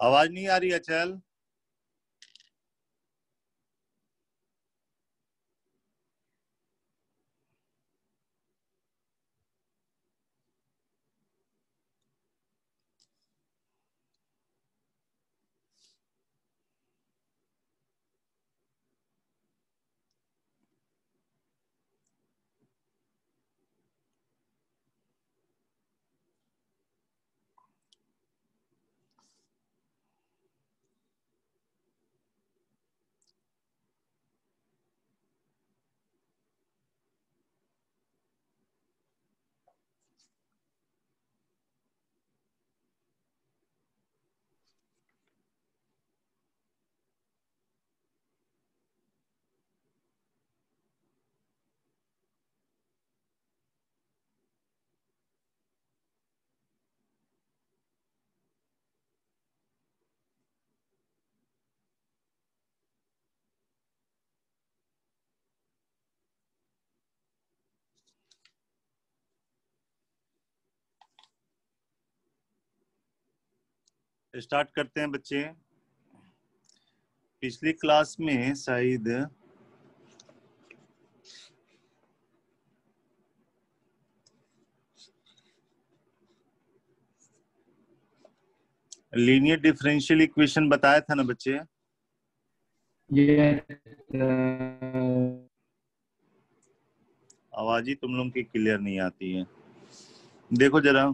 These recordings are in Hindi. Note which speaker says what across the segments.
Speaker 1: आवाज़ नहीं आ रही अचल स्टार्ट करते हैं बच्चे। पिछली क्लास में शायद लीनियर डिफरेंशियल इक्वेशन बताया था ना बच्चे? ये आवाज़ ही तुम लोग की क्लियर नहीं आती है। देखो जरा।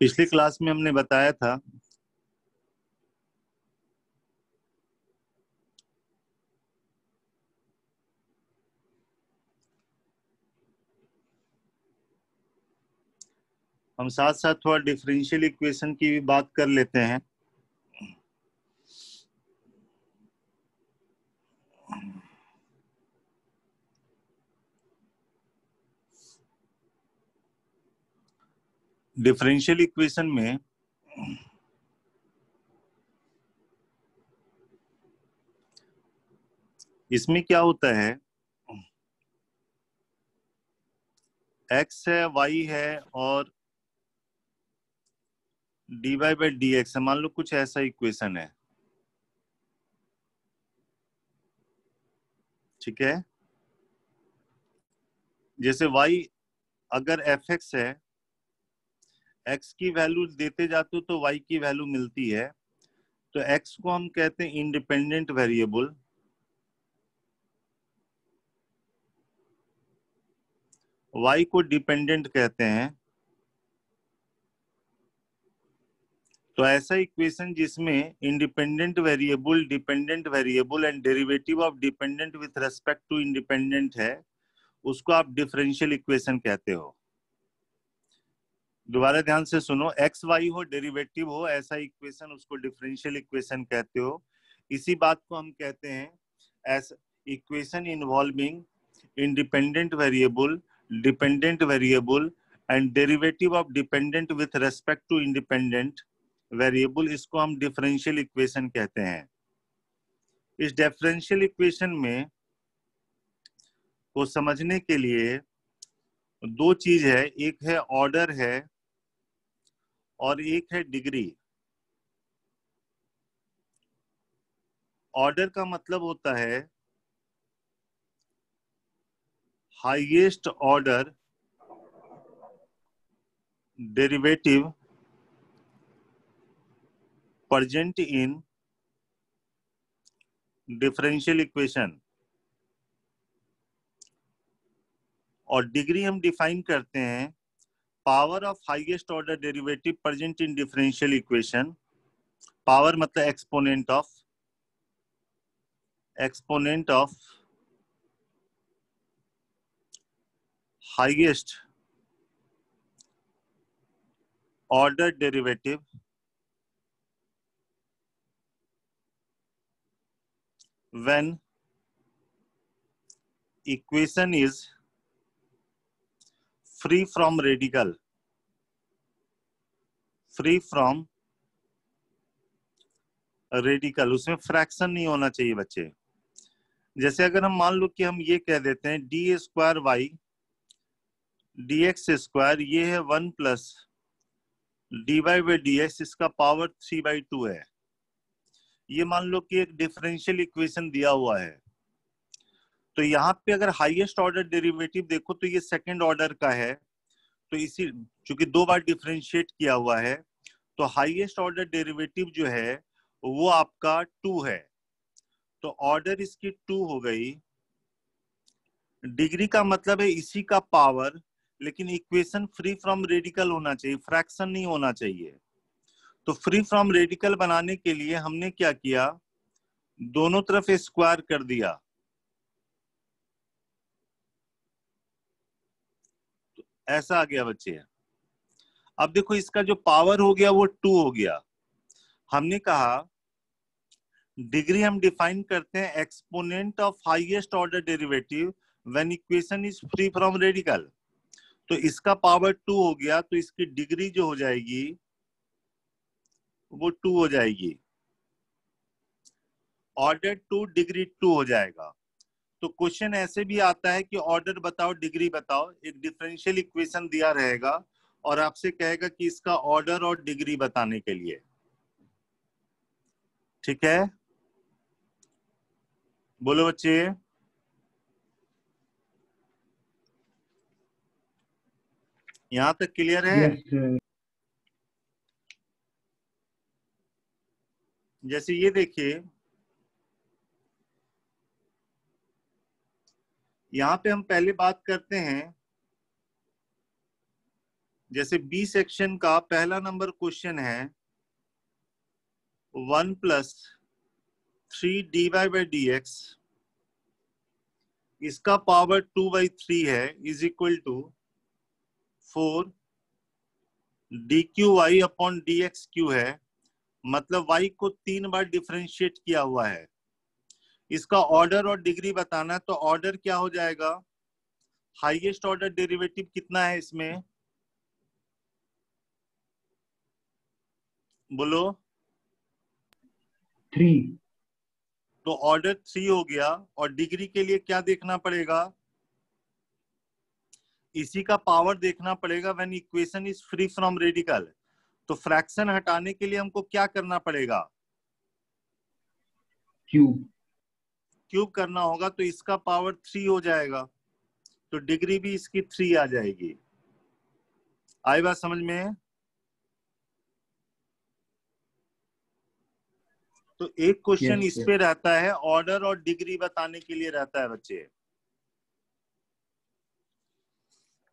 Speaker 1: पिछली क्लास में हमने बताया था हम साथ साथ थोड़ा डिफरेंशियल इक्वेशन की भी बात कर लेते हैं। डिफरेंशियल इक्वेशन में इसमें क्या होता है? X है, y है और D Y by D X है। मान लो कुछ ऐसा इक्वेशन है। ठीक है? जैसे y अगर एफ़ एक्स है x की वैल्यू देते जाते हो तो y की वैल्यू मिलती है। तो x को हम कहते हैं इंडिपेंडेंट वेरिएबल y को डिपेंडेंट कहते हैं। तो ऐसा इक्वेशन जिसमें independent variable dependent variable and derivative of dependent with respect to independent है, उसको आप डिफरेंशियल इक्वेशन कहते हो। दोबारा ध्यान से सुनो एक्स वाई हो डेरिवेटिव हो, ऐसा इक्वेशन उसको डिफरेंशियल इक्वेशन कहते हो। इसी बात को हम कहते हैं as equation involving independent variable dependent variable and derivative of dependent with respect to independent variable इसको हम डिफरेंशियल इक्वेशन कहते हैं। इस डिफरेंशियल इक्वेशन में को समझने के लिए दो चीज़ है, एक है ऑर्डर है और एक है डिग्री। ऑर्डर का मतलब होता है highest order derivative present in differential equation और डिग्री हम डिफाइन करते हैं power of highest order derivative present in differential equation power मतलब exponent of exponent of highest order derivative when equation is free from radical. Free from radical उसमें फ्रैक्शन नहीं होना चाहिए बच्चे। जैसे अगर हम मान लो कि हम ये कह देते हैं D square Y D X square ये है one plus D Y by D X इसका पावर थ्री बाई टू है। ये मान लो कि एक डिफरेंशियल इक्वेशन दिया हुआ है। तो यहाँ पे अगर हाईएस्ट ऑर्डर डेरिवेटिव देखो तो ये सेकंड ऑर्डर का है। तो इसी, चूँकि दो बार डिफ्रेंशिएट किया हुआ है तो हाईएस्ट ऑर्डर डेरिवेटिव जो है, वो आपका टू है। तो ऑर्डर इसकी टू हो गई। डिग्री का मतलब है इसी का पावर लेकिन इक्वेशन फ्री फ्रॉम रेडिकल होना चाहिए फ्रैक्शन नहीं होना चाहिए। तो फ्री फ्रॉम रेडिकल बनाने के लिए हमने क्या किया? दोनों तरफ़ स्क्वायर कर दिया। ऐसा आ गया बच्चे। अब देखो, इसका जो पावर हो गया, वो टू हो गया। हमने कहा डिग्री हम डिफाइन करते हैं exponent of highest order derivative when equation is free from radical तो इसका पावर टू हो गया तो इसकी डिग्री जो हो जाएगी, वो टू हो जाएगी। ऑर्डर टू डिग्री टू हो जाएगा। तो क्वेश्चन ऐसे भी आता है कि ऑर्डर बताओ डिग्री बताओ एक डिफरेंशियल इक्वेशन दिया रहेगा और आपसे कहेगा कि इसका ऑर्डर और डिग्री बताने के लिए। ठीक है? बोलो बच्चे। यहाँ तक क्लियर है? Yes, जैसे ये देखिए यहाँ पे हम पहले बात करते हैं, जैसे बी सेक्शन का पहला नंबर क्वेश्चन है one plus three D Y by D X इसका पावर टू बाई थ्री है is equal to four D cube Y upon D X cube है मतलब वाई को तीन बार डिफ्रेंशिएट किया हुआ है। इसका ऑर्डर और डिग्री बताना है तो ऑर्डर क्या हो जाएगा? हाईएस्ट ऑर्डर डेरिवेटिव कितना है इसमें? बोलो।
Speaker 2: थ्री
Speaker 1: तो ऑर्डर थ्री हो गया और डिग्री के लिए क्या देखना पड़ेगा? इसी का पावर देखना पड़ेगा when equation is free from radical तो फ्रैक्शन हटाने के लिए हमको क्या करना पड़ेगा?
Speaker 2: क्यूब
Speaker 1: क्यूब करना होगा तो इसका पावर थ्री हो जाएगा। तो डिग्री भी इसकी थ्री आ जाएगी। आई बात समझ में तो एक क्वेश्चन इस पे रहता है ऑर्डर और डिग्री बताने के लिए रहता है बच्चे।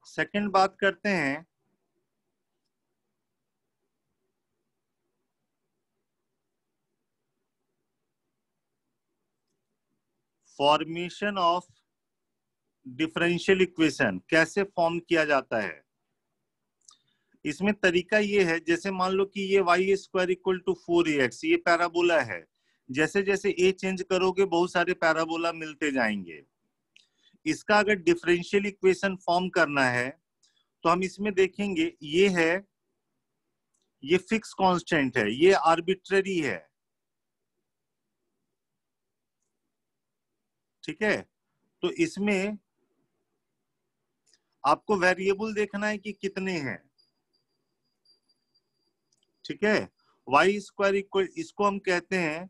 Speaker 1: सेकंड बात करते हैं फॉर्मेशन ऑफ़ डिफरेंशियल इक्वेशन कैसे फॉर्म किया जाता है? इसमें तरीका ये है, जैसे मान लो कि ये Y square equal to four X ये पैराबोला है। जैसे जैसे ए चेंज करोगे, बहुत सारे पैराबोला मिलते जाएँगे। इसका अगर डिफरेंशियल इक्वेशन फॉर्म करना है तो हम इसमें देखेंगे, ये है, ये फिक्स कांस्टेंट है, ये आर्बिट्ररी है। ठीक है? तो इसमें आपको वेरिएबल देखना है कि कितने हैं। ठीक है? वाई स्क्वायर इक्वल इसको हम कहते हैं,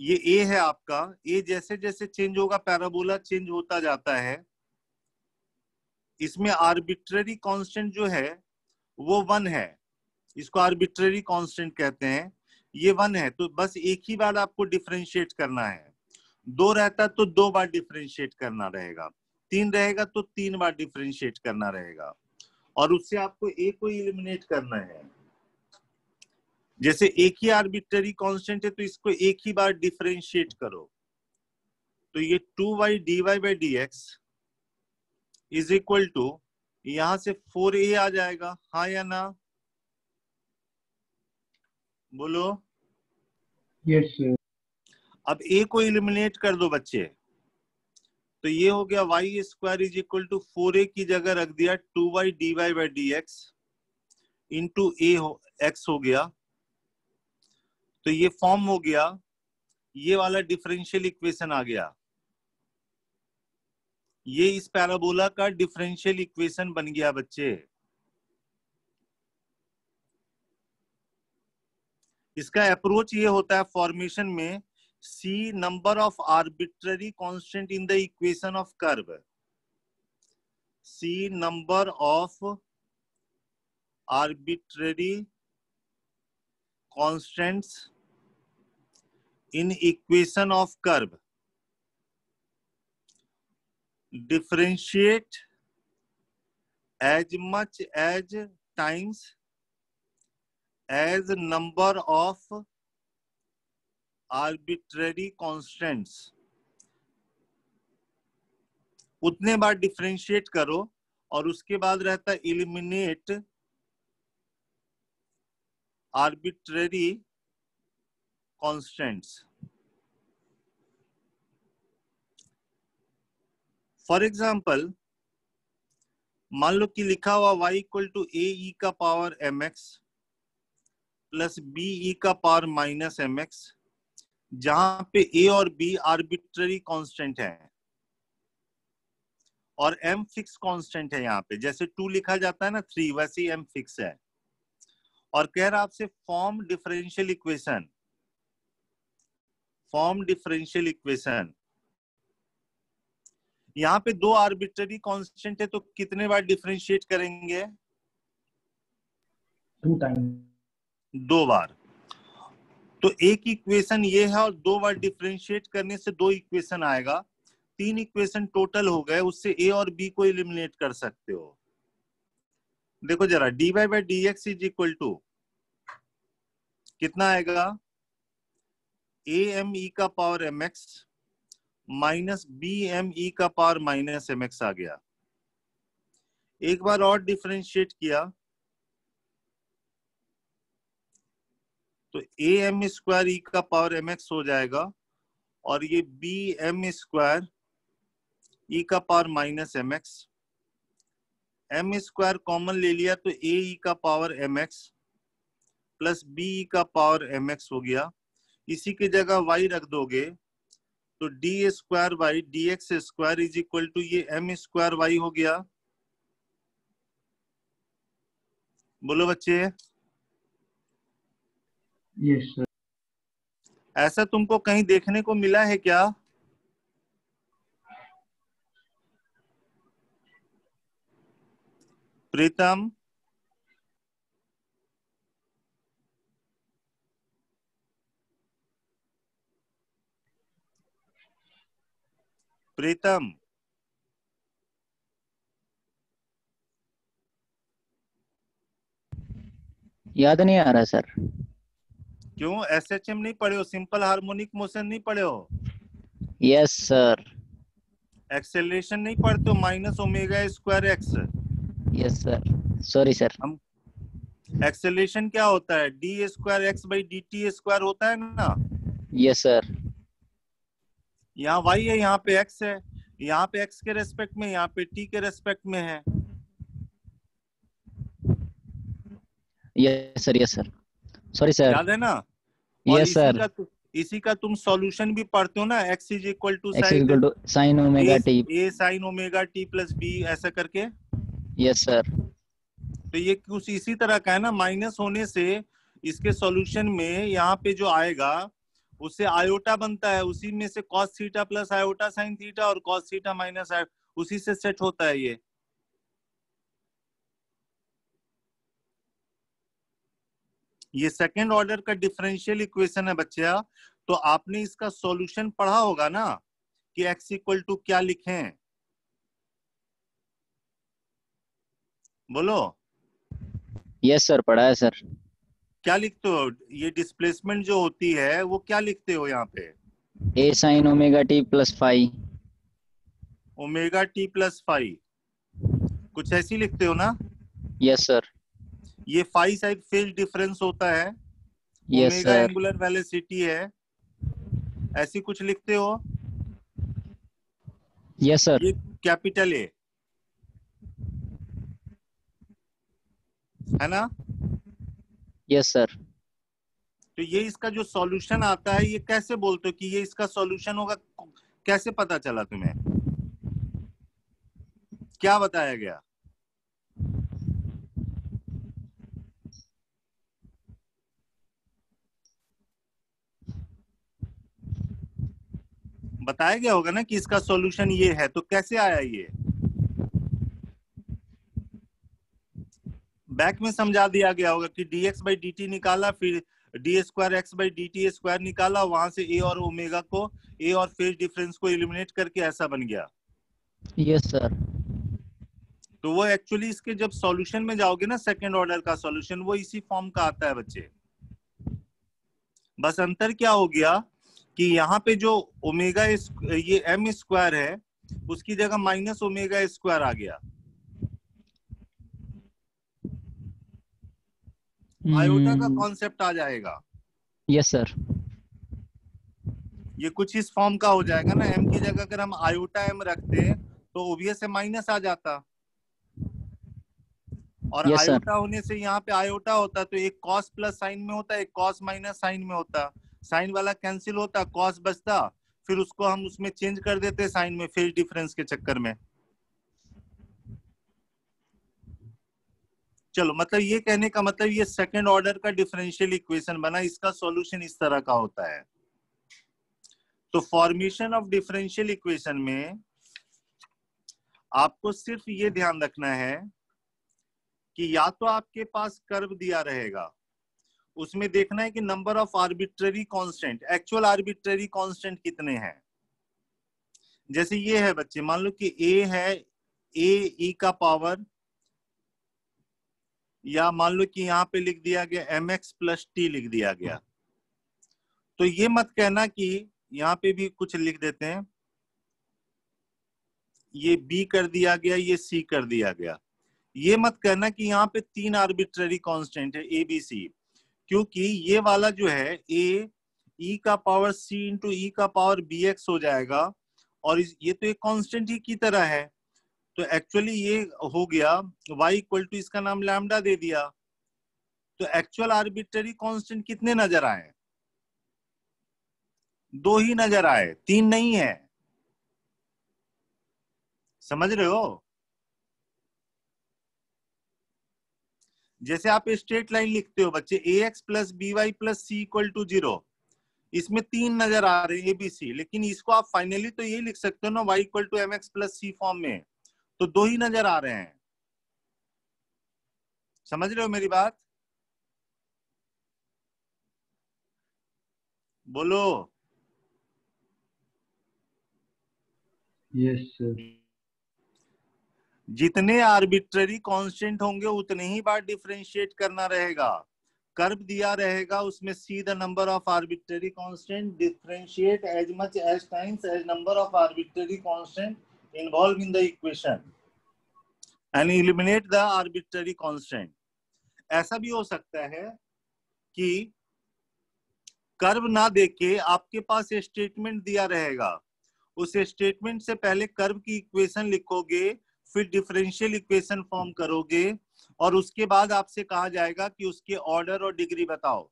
Speaker 1: ये ए है आपका। ए जैसे जैसे चेंज होगा पैराबोला चेंज होता जाता है। इसमें आर्बिट्ररी कांस्टेंट जो है, वो वन है। इसको आर्बिट्ररी कांस्टेंट कहते हैं। ये वन है। तो बस एक ही बार आपको डिफ्रेंशिएट करना है। दो रहता तो दो बार डिफ्रेंशिएट करना रहेगा। तीन रहेगा तो तीन बार डिफ्रेंशिएट करना रहेगा। और उससे आपको ए को इलिमिनेट करना है। जैसे एक ही आर्बिट्ररी कांस्टेंट है तो इसको एक ही बार डिफ्रेंशिएट करो। तो ये two y d y by d x is equal to यहाँ से फोर ए आ जाएगा। हा या ना? बोलो।
Speaker 2: यस yes,
Speaker 1: अब ए को इलिमिनेट कर दो बच्चे। तो ये हो गया y square is equal to four a की जगह रख दिया two y d y by d x into a x हो गया। तो ये फॉर्म हो गया। ये वाला डिफरेंशियल इक्वेशन आ गया। ये इस पैराबोला का डिफरेंशियल इक्वेशन बन गया बच्चे। इसका अप्रोच ये होता है फॉर्मेशन में। See number of arbitrary constant in the equation of curve see number of arbitrary constants in equation of curve differentiate as much as times as number of arbitrary constants उतने बार डिफ्रेंशिएट करो और उसके बाद रहता eliminate arbitrary constants for example मान लो कि लिखा हुआ y इक्वल टू ए का power m x plus b e का पावर माइनस एम एक्स जहाँ पे ए और बी आर्बिट्ररी कांस्टेंट है और एम फिक्स कांस्टेंट है यहाँ पे। जैसे टू लिखा जाता है ना थ्री वैसे ही m फिक्स है। और कह रहा आपसे form differential equation form differential equation यहाँ पे दो आर्बिट्ररी कांस्टेंट है तो कितने बार डिफ्रेंशिएट करेंगे?
Speaker 2: टू टाइम
Speaker 1: दो बार। तो एक इक्वेशन ये है और दो बार डिफ्रेंशिएट करने से दो इक्वेशन आएगा। तीन इक्वेशन टोटल हो गए, उससे ए और बी को इलिमिनेट कर सकते हो। देखो जरा d y by d x is equal to कितना आएगा? ए एम ई का power m x minus b m e का पावर माइनस एम एक्स आ गया। एक बार और डिफ्रेंशिएट किया। तो ए एम स्क्वायर ई का पावर एम एक्स हो जाएगा और ये बी एम स्क्वायर ई का power minus m x m square common ले लिया तो ए ई का power m x plus b e का पावर एम एक्स हो गया। इसी की जगह वाई रख दोगे तो d square y d x square is equal to ये एम स्क्वायर वाई हो गया। बोलो बच्चे।
Speaker 2: यस सर
Speaker 1: ऐसा तुमको कहीं देखने को मिला है क्या? प्रीतम? प्रीतम?
Speaker 3: याद नहीं आ रहा सर।
Speaker 1: क्यों? एस एच एम नहीं पढ़े हो? सिंपल हार्मोनिक मोशन नहीं पढ़े हो?
Speaker 3: यस सर
Speaker 1: एक्सेलरेशन नहीं पढ़ते हो? Minus omega square x
Speaker 3: yes sir sorry sir हम
Speaker 1: एक्सेलरेशन क्या होता है? D square x by d t square होता है ना?
Speaker 3: यस सर
Speaker 1: यहाँ वाई है यहाँ पे एक्स है। यहाँ पे एक्स के रेस्पेक्ट में यहाँ पे टी के रेस्पेक्ट में है।
Speaker 3: Yes sir yes sir sorry sir
Speaker 1: याद है ना?
Speaker 3: यस
Speaker 1: इसी
Speaker 3: सर
Speaker 1: इसी का तुम सॉल्यूशन भी पढ़ते हो ना? X is equal to
Speaker 3: x equal to sine omega t
Speaker 1: a sine omega t plus b ऐसा करके?
Speaker 3: यस सर
Speaker 1: तो ये कुछ इसी तरह का है ना? माइनस होने से इसके सॉल्यूशन में यहाँ पे जो आएगा उससे आयोटा बनता है। उसी में से cos theta plus iota sine theta और cos थीटा माइनस उसी से सेट होता है ये। ये सेकेंड ऑर्डर का डिफरेंशियल इक्वेशन है बच्चा तो आपने इसका सॉल्यूशन पढ़ा होगा ना कि x इक्वल टू क्या लिखें? बोलो।
Speaker 3: यस yes, सर पढ़ा है सर
Speaker 1: क्या लिखते हो? ये डिस्प्लेसमेंट जो होती है वो क्या लिखते हो यहाँ पे?
Speaker 3: A sine omega t plus phi
Speaker 1: omega t plus phi कुछ ऐसी लिखते हो ना?
Speaker 3: यस yes, सर
Speaker 1: ये फाइव साइड फ़ेज़ डिफरेंस होता है। ओमेगा एंगुलर वेलोसिटी है। ऐसी कुछ लिखते हो?
Speaker 3: यस सर
Speaker 1: ये कैपिटल ए है ना?
Speaker 3: यस सर
Speaker 1: तो ये इसका जो सॉल्यूशन आता है ये कैसे बोलते हो कि ये इसका सॉल्यूशन होगा? कैसे पता चला तुम्हें? क्या बताया गया? बताया गया होगा ना कि इसका सॉल्यूशन ये है तो कैसे आया ये? बैक में समझा दिया गया होगा कि dx बाई डी निकाला फिर d square x by d t square निकाला वहाँ से ए और ओमेगा को ए और फ़ेज़ डिफरेंस को इलिमिनेट करके ऐसा बन गया।
Speaker 3: यस yes, सर
Speaker 1: तो वो एक्चुअली इसके जब सॉल्यूशन में जाओगे ना सेकंड ऑर्डर का सॉल्यूशन वो इसी फॉर्म का आता है बच्चे। बस अंतर क्या हो गया? कि यहाँ पे जो ओमेगा ये एम स्क्वायर है उसकी जगह माइनस ओमेगा स्क्वायर आ गया। आयोटा का कॉन्सेप्ट आ जाएगा।
Speaker 3: यस yes, सर
Speaker 1: ये कुछ इस फॉर्म का हो जाएगा ना एम की जगह अगर हम आयोटा एम रखते हैं तो ओबीएस से माइनस आ जाता। और
Speaker 3: Yes, sir.
Speaker 1: आयोटा होने से यहाँ पे आयोटा होता तो एक कॉस प्लस साइन में होता एक कॉस माइनस साइन में होता। साइन वाला कैंसिल होता कॉस बचता, फिर उसको हम उसमें चेंज कर देते साइन में फ़ेज़ डिफरेंस के चक्कर में। चलो मतलब ये कहने का मतलब ये सेकंड ऑर्डर का डिफरेंशियल इक्वेशन बना, इसका सॉल्यूशन इस तरह का होता है। तो फॉर्मेशन ऑफ़ डिफरेंशियल इक्वेशन में आपको सिर्फ़ ये ध्यान रखना है कि या तो आपके पास कर्व दिया रहेगा उसमें देखना है कि number of arbitrary constant actual arbitrary constant कितने हैं? जैसे ये है बच्चे, मान लो कि ए है ए ई का पावर या मान लो कि यहाँ पे लिख दिया गया एम एक्स प्लस टी लिख दिया गया। तो ये मत कहना कि यहाँ पे भी कुछ लिख देते हैं। ये बी कर दिया गया, ये सी कर दिया गया। ये मत कहना कि यहाँ पे तीन आर्बिट्ररी कांस्टेंट है ए बी सी क्योंकि ये वाला जो है ए ई का पावर सी इंटू ई का पावर बी एक्स हो जाएगा और ये तो एक कांस्टेंट ही की तरह है। तो एक्चुअली ये हो गया, y इक्वल टू इसका नाम लैम्डा दे दिया। तो एक्चुअल आर्बिट्ररी कांस्टेंट कितने नज़र आए? दो ही नज़र आए, तीन नहीं है। समझ रहे हो? जैसे आप स्ट्रेट लाइन लिखते हो बच्चे a x plus b y plus c equal to zero इसमें तीन नज़र आ रहे हैं ए बी सी लेकिन इसको आप फाइनली तो ये लिख सकते हो ना y equal to m x plus c form में तो दो ही नज़र आ रहे हैं। समझ रहे हो मेरी बात? बोलो।
Speaker 2: यस yes, सर
Speaker 1: जितने आर्बिट्ररी कांस्टेंट होंगे, उतने ही बार डिफरेंशिएट करना रहेगा। कर्व दिया रहेगा, उसमें see the number of arbitrary constant differentiate as much as times as number of arbitrary constant involved in the equation and eliminate the arbitrary constant ऐसा भी हो सकता है कि कर्व ना देके आपके पास स्टेटमेंट दिया रहेगा। उस स्टेटमेंट से पहले कर्व की इक्वेशन लिखोगे फिर डिफरेंशियल इक्वेशन फॉर्म करोगे और उसके बाद आपसे कहा जाएगा कि उसके ऑर्डर और डिग्री बताओ।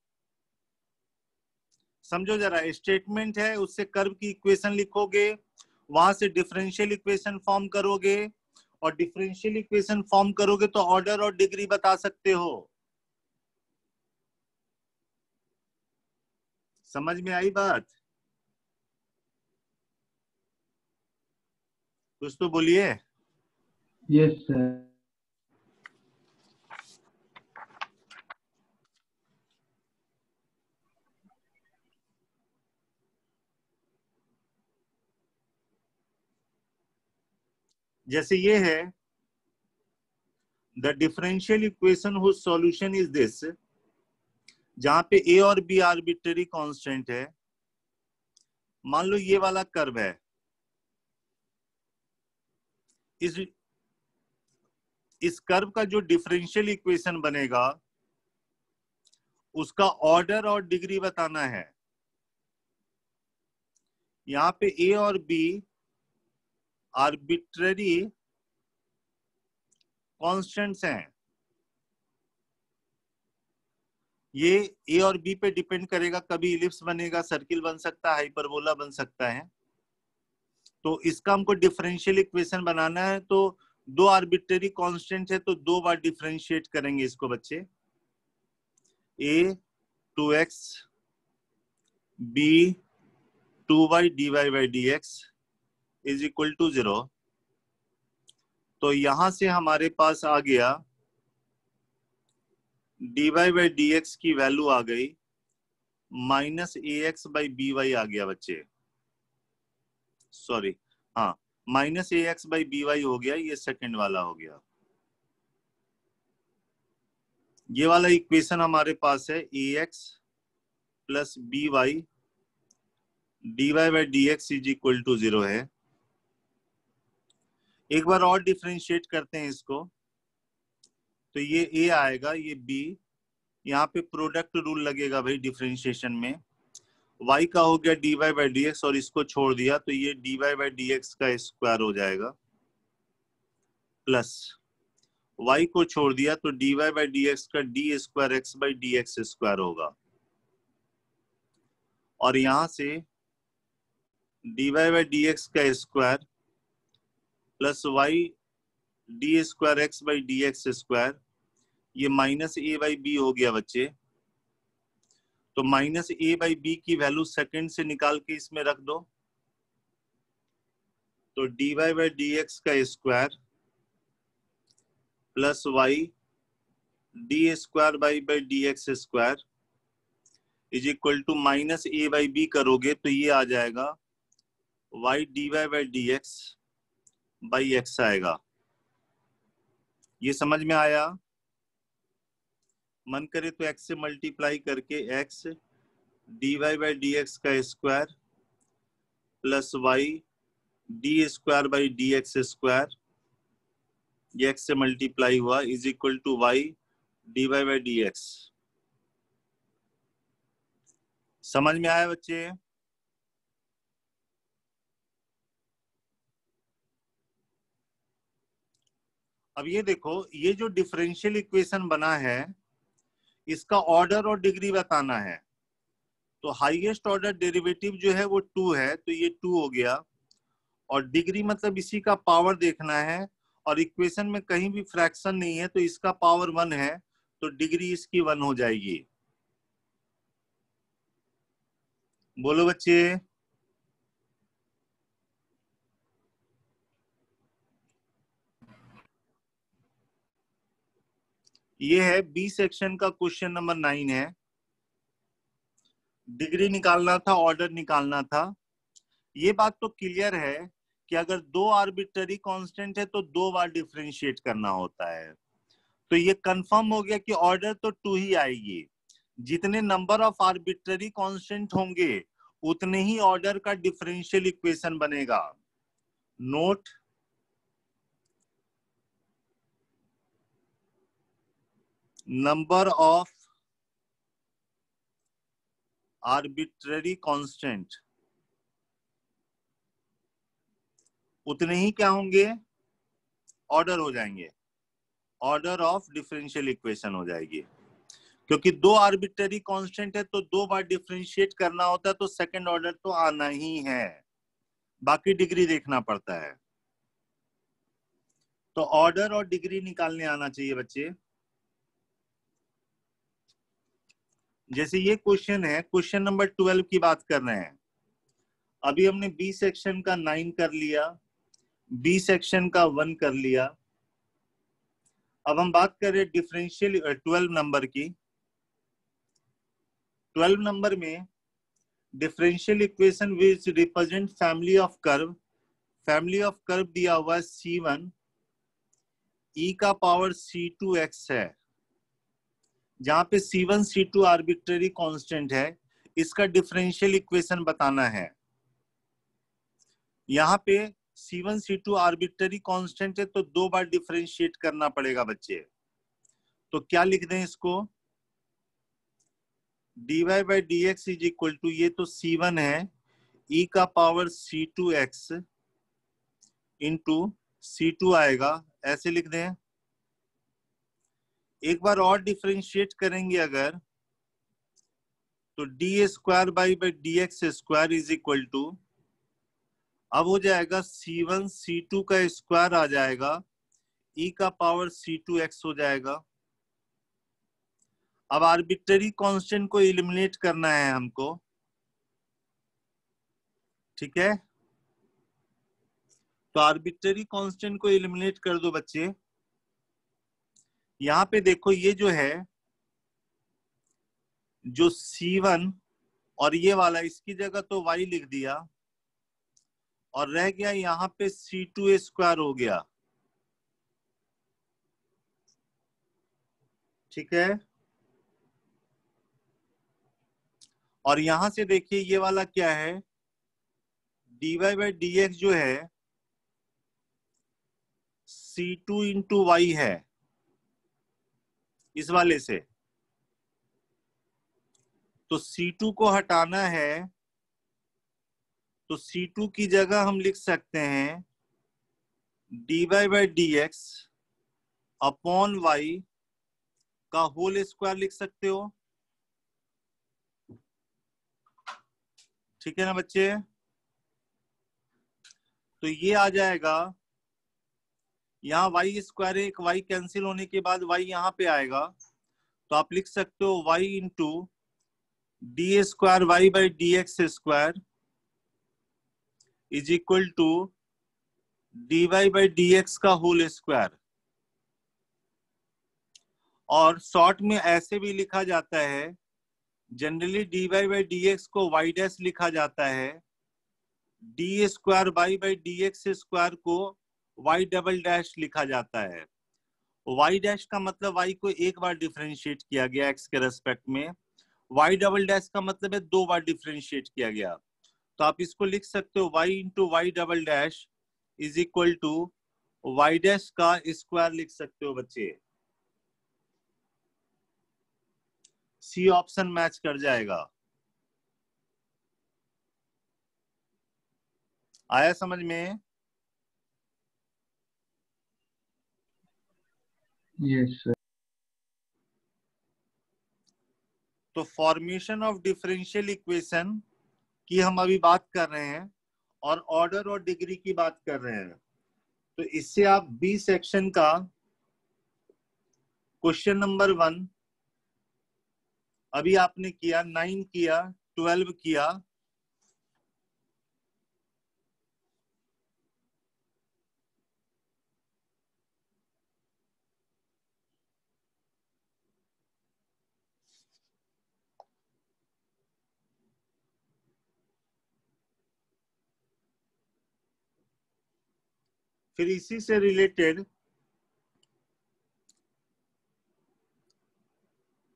Speaker 1: समझो जरा स्टेटमेंट है, उससे कर्व की इक्वेशन लिखोगे, वहाँ से डिफरेंशियल इक्वेशन फॉर्म करोगे और डिफरेंशियल इक्वेशन फॉर्म करोगे तो ऑर्डर और डिग्री बता सकते हो। समझ में आई बात? कुछ तो बोलिए।
Speaker 2: यस सर
Speaker 1: जैसे ये है the differential equation whose solution is this जहाँ पे ए और बी आर्बिट्ररी कांस्टेंट है, मान लो ये वाला कर्व है, इस इस कर्व का जो डिफरेंशियल इक्वेशन बनेगा, उसका ऑर्डर और डिग्री बताना है। यहाँ पे ए और बी आर्बिट्ररी कांस्टेंट्स हैं। ये ए और बी पे डिपेंड करेगा, कभी इलिप्स बनेगा सर्किल बन सकता है हाइपरबोला बन सकता है। तो इसका हमको डिफरेंशियल इक्वेशन बनाना है तो दो आर्बिट्ररी कांस्टेंट है तो दो बार डिफ्रेंशिएट करेंगे इसको बच्चे। A two x b two y d y by d x is equal to zero तो यहाँ से हमारे पास आ गया d y by d x की वैल्यू आ गई minus a x by b y आ गया बच्चे। Sorry minus a x by b y हो गया, ये सेकंड वाला हो गया। ये वाला इक्वेशन हमारे पास है, a x plus b y d y by d x is equal to zero है। एक बार और डिफ्रेंशिएट करते हैं इसको। तो ये ए आएगा, ये बी। यहाँ पे प्रोडक्ट रूल लगेगा भाई डिफ्रेंशिएशन में। Y का हो गया d y by d x और इसको छोड़ दिया तो ये d y by d x का स्क्वायर हो जाएगा। प्लस y को छोड़ दिया तो d y by d x का d square x by d x square होगा। और यहाँ से d y by d x का square plus y d square x by d x square ये माइनस ए बाई बी हो गया बच्चे। तो माइनस ए बाई बी की वैल्यू सेकेंड से निकाल के इसमें रख दो। तो d y by d x का square plus y d square by by d x square is equal to minus a by b करोगे तो ये आ जाएगा y d y by d x by x आएगा। ये समझ में आया? मन करे तो x से मल्टीप्लाई करके x d y by d x का square plus y d square by d x square ये x से मल्टीप्लाई हुआ is equal to y d y by d x समझ में आया बच्चे? अब ये देखो, ये जो डिफरेंशियल इक्वेशन बना है इसका ऑर्डर और डिग्री बताना है। तो हाईएस्ट ऑर्डर डेरिवेटिव जो है वो टू है तो ये टू हो गया। और डिग्री मतलब इसी का पावर देखना है। और इक्वेशन में कहीं भी फ्रैक्शन नहीं है तो इसका पावर वन है तो डिग्री इसकी वन हो जाएगी। बोलो बच्चे। ये है बी सेक्शन का क्वेश्चन नंबर नाइन है। डिग्री निकालना था ऑर्डर निकालना था। ये बात तो क्लियर है कि अगर दो आर्बिट्ररी कांस्टेंट है तो दो बार डिफ्रेंशिएट करना होता है। तो ये कंफर्म हो गया कि ऑर्डर तो टू ही आएगी। जितने नंबर ऑफ़ आर्बिट्ररी कांस्टेंट होंगे, उतने ही ऑर्डर का डिफरेंशियल इक्वेशन बनेगा। Note number of arbitrary constant उतने ही क्या होंगे? ऑर्डर हो जाएँगे। ऑर्डर ऑफ़ डिफरेंशियल इक्वेशन हो जाएगी। क्योंकि दो आर्बिट्ररी कांस्टेंट है तो दो बार डिफरेंशिएट करना होता है तो सेकंड ऑर्डर तो आना ही है। बाकी डिग्री देखना पड़ता है। तो ऑर्डर और डिग्री निकालने आना चाहिए बच्चे। जैसे ये क्वेश्चन है, क्वेश्चन नंबर ट्वेल्व की बात कर रहे हैं। अभी हमने बी सेक्शन का नाइन कर लिया, बी सेक्शन का वन कर लिया। अब हम बात कर रहे डिफरेंशियल ट्वेल्व नंबर की। ट्वेल्व नंबर में differential equation which represent family of curve family of curve दिया हुआ सी वन ई का पावर सी टू एक्स है। जहाँ पे C one C two arbitrary constant है, इसका डिफरेंशियल इक्वेशन बताना है। यहाँ पे C one C two arbitrary constant है तो दो बार डिफरेंशिएट करना पड़ेगा बच्चे। तो क्या लिख दें इसको? D y by d x is equal to ये तो सी वन है ई e का power C two x into C two आएगा। ऐसे लिख दें। एक बार और डिफ्रेंशिएट करेंगे अगर तो d square by by d x square is equal to अब हो जाएगा सी वन सी टू का स्क्वायर आ जाएगा ई e का पावर सी टू एक्स हो जाएगा। अब आर्बिट्ररी कांस्टेंट को इलिमिनेट करना है हमको। ठीक है? तो आर्बिट्ररी कांस्टेंट को इलिमिनेट कर दो बच्चे। यहाँ पे देखो ये जो है, जो C1 और ये वाला, इसकी जगह तो y लिख दिया और रह गया यहाँ पे सी टू स्क्वायर हो गया। ठीक है? और यहाँ से देखिए ये वाला क्या है? dy बाई डी जो है सी टू इंटू वाई है। इस वाले से। तो C2 को हटाना है तो C2 की जगह हम लिख सकते हैं dy by d x upon y का होल स्क्वायर लिख सकते हो। ठीक है ना बच्चे? तो ये आ जाएगा यहाँ वाई स्क्वायर एक वाई कैंसिल होने के बाद वाई यहाँ पे आएगा। तो आप लिख सकते हो y into d square y by d x square is equal to d y by d x का होल स्क्वायर और शॉर्ट में ऐसे भी लिखा जाता है generally d y by d x को वाई डैश लिखा जाता है d square y by d x square को वाई डबल डैश लिखा जाता है। वाई डैश का मतलब वाई को एक बार डिफ्रेंशिएट किया गया एक्स के रेस्पेक्ट में। वाई डबल डैश का मतलब है दो बार डिफ्रेंशिएट किया गया। तो आप इसको लिख सकते हो y into y double dash is equal to y dash का स्क्वायर लिख सकते हो बच्चे। सी ऑप्शन मैच कर जाएगा। आया समझ में? तो फॉर्मेशन ऑफ़ डिफरेंशियल इक्वेशन की हम अभी बात कर रहे हैं और ऑर्डर और डिग्री की बात कर रहे हैं। तो इससे आप बी सेक्शन का क्वेश्चन नंबर वन अभी आपने किया नाइन किया ट्वेल्व किया फिर इसी से रिलेटेड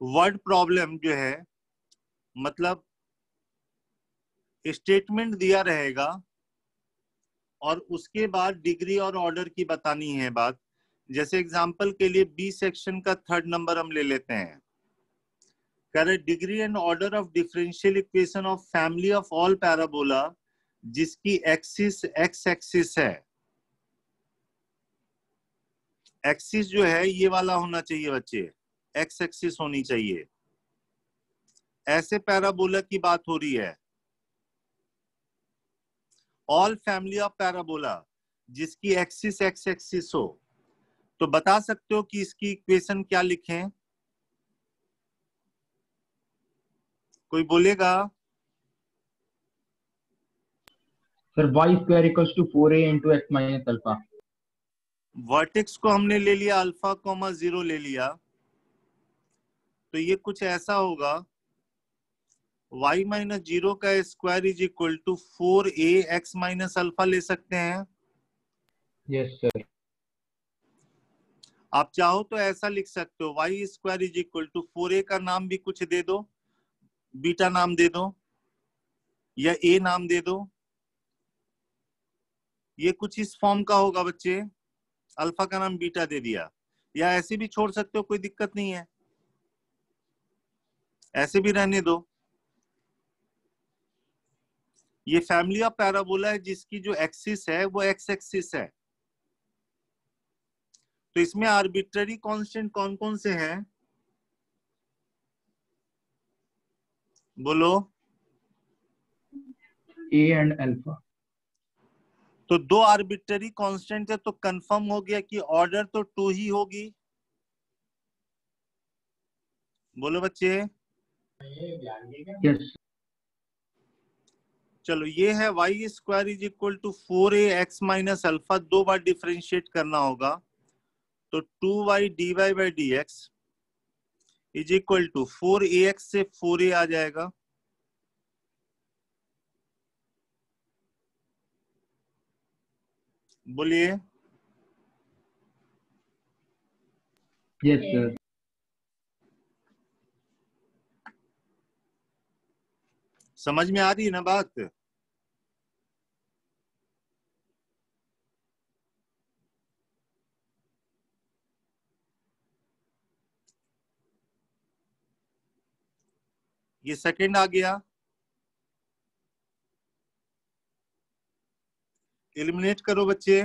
Speaker 1: वर्ड प्रॉब्लम जो है मतलब स्टेटमेंट दिया रहेगा और उसके बाद डिग्री और ऑर्डर की बतानी है बात। जैसे एग्जांपल के लिए बी सेक्शन का थर्ड नंबर हम ले लेते हैं। कह degree and order of differential equation of family of all parabola जिसकी एक्सिस एक्स एक्सिस है। एक्सिस जो है, ये वाला होना चाहिए बच्चे। एक्स एक्सिस होनी चाहिए। ऐसे पैराबोला की बात हो रही है। ऑल फैमिली ऑफ़ पैराबोला जिसकी एक्सिस एक्स एक्सिस हो। तो बता सकते हो कि इसकी इक्वेशन क्या लिखें? कोई बोलेगा?
Speaker 2: Sir, y square equals to 4a into x minus alpha
Speaker 1: vertex को हमने ले लिया अल्फ़ा कॉमा ज़ीरो ले लिया। तो ये कुछ ऐसा होगा। y माइनस ज़ीरो का square is equal to four a x minus alpha ले सकते हैं।
Speaker 2: Yes sir.
Speaker 1: आप चाहो तो ऐसा लिख सकते हो। y square is equal to four a का नाम भी कुछ दे दो। बीटा नाम दे दो। या ए नाम दे दो। ये कुछ इस फॉर्म का होगा बच्चे। अल्फ़ा का नाम बीटा दे दिया। या ऐसे भी छोड़ सकते हो, कोई दिक्कत नहीं है। ऐसे भी रहने दो। ये फैमिली ऑफ़ पैराबोला है, जिसकी जो एक्सिस है, वो एक्स एक्सिस है। तो इसमें आर्बिट्ररी कांस्टेंट कौन कौन से हैं? बोलो।
Speaker 2: ए एंड alpha
Speaker 1: तो दो आर्बिट्ररी कांस्टेंट है तो कंफर्म हो गया कि ऑर्डर तो टू ही होगी। बोलो बच्चे।
Speaker 2: Yes.
Speaker 1: चलो ये है y square is equal to four a x minus alpha दो बार डिफ्रेंशिएट करना होगा। तो two y d y by d x is equal to four a x से फोर ए आ जाएगा। बोलिए।
Speaker 2: यस सर
Speaker 1: समझ में आ रही है ना बात? ये सेकंड आ गया। एलिमिनेट करो बच्चे।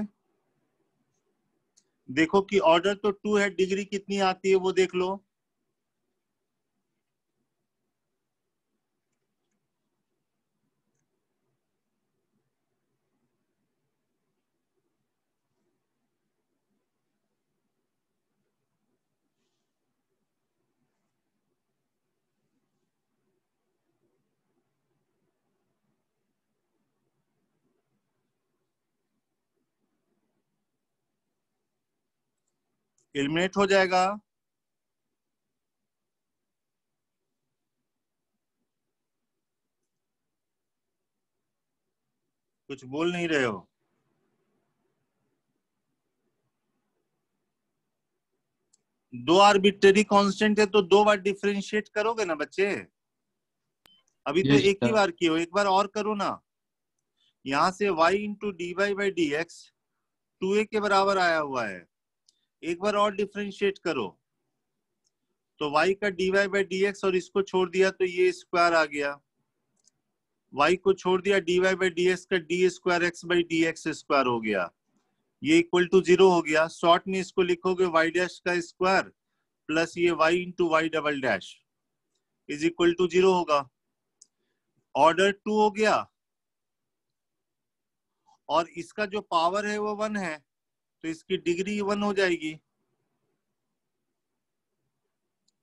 Speaker 1: देखो कि ऑर्डर तो टू है डिग्री कितनी आती है वो देख लो। एलिमिनेट हो जाएगा। कुछ बोल नहीं रहे हो। दो आर्बिट्ररी कांस्टेंट है तो दो बार डिफ्रेंशिएट करोगे ना बच्चे? अभी तो एक ही बार हो एक बार और करो ना। यहाँ से y into d y by d x two a के बराबर आया हुआ है। एक बार और डिफ्रेंशिएट करो। तो y का वाई बाई डी और इसको छोड़ दिया तो ये स्क्वायर आ गया। y को छोड़ दिया वाई बाई डी एक्स का d square x by d square हो गया। ये इक्वल टू ज़ीरो हो गया। शॉर्ट में इसको लिखोगे y डैश का स्क्वायर प्लस ये y into y double dash is equal to zero होगा। ऑर्डर टू हो गया। और इसका जो पावर है वो वन है। तो इसकी डिग्री वन हो जाएगी।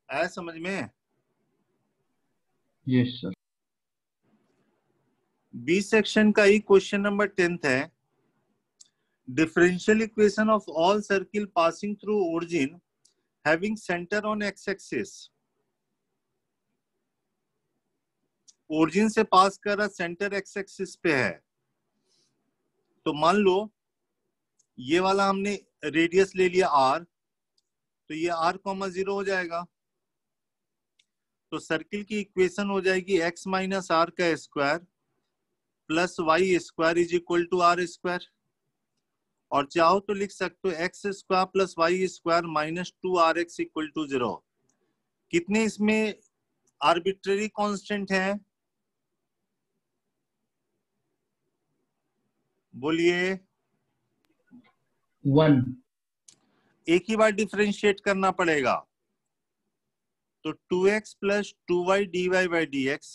Speaker 1: आया समझ में?
Speaker 2: यस सर
Speaker 1: बी सेक्शन का ही क्वेश्चन नंबर टेंथ है। Differential equation of all circle passing through origin having centre on x axis origin से पास कर रहा सेंटर एक्स एक्सिस पे है। तो मान लो ये वाला हमने रेडियस ले लिया आर तो ये आर कॉमा ज़ीरो हो जाएगा। तो सर्किल की इक्वेशन हो जाएगी एक्स माइनस आर का square plus y square is equal to r square और चाहो तो लिख सकते हो x square plus y square minus two r x equal to zero कितने इसमें आर्बिट्ररी कांस्टेंट हैं? बोलिए।
Speaker 2: वन।
Speaker 1: एक ही बार डिफरेंशिएट करना पड़ेगा। तो two x plus two y d y by d x